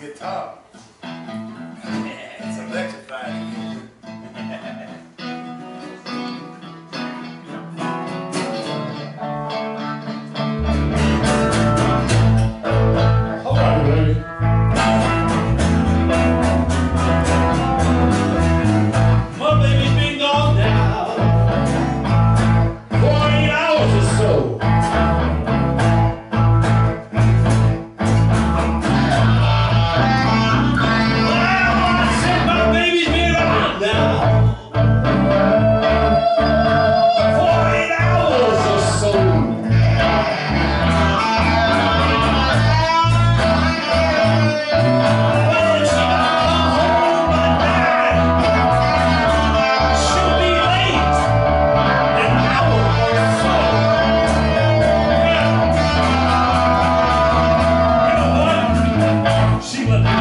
guitar. it's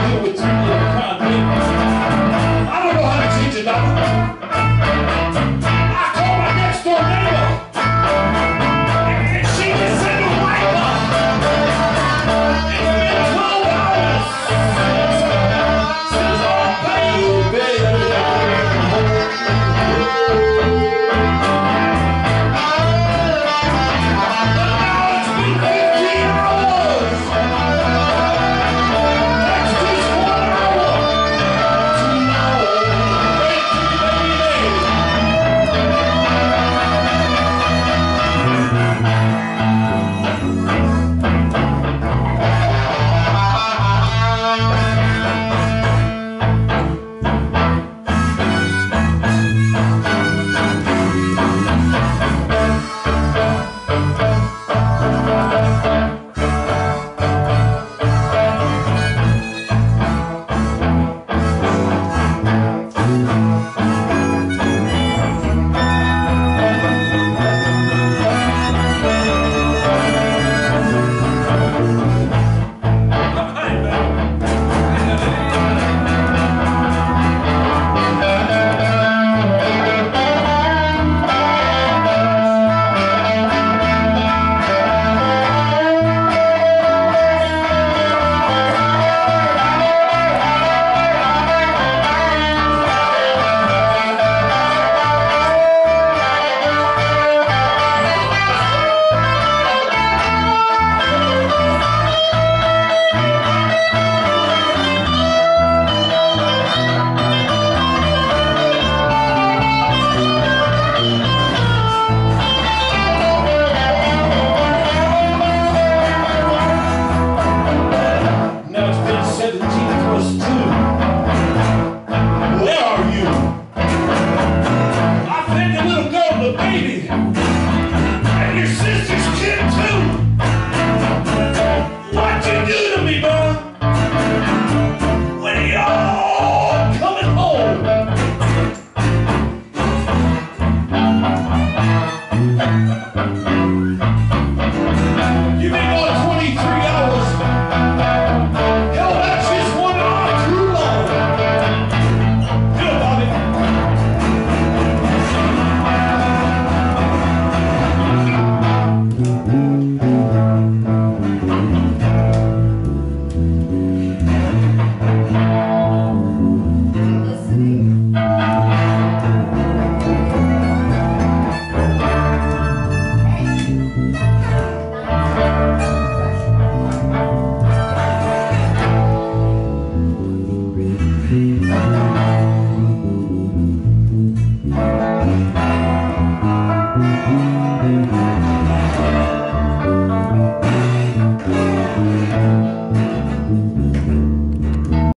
She let me Hallelujah.